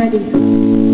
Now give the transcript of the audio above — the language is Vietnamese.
ready.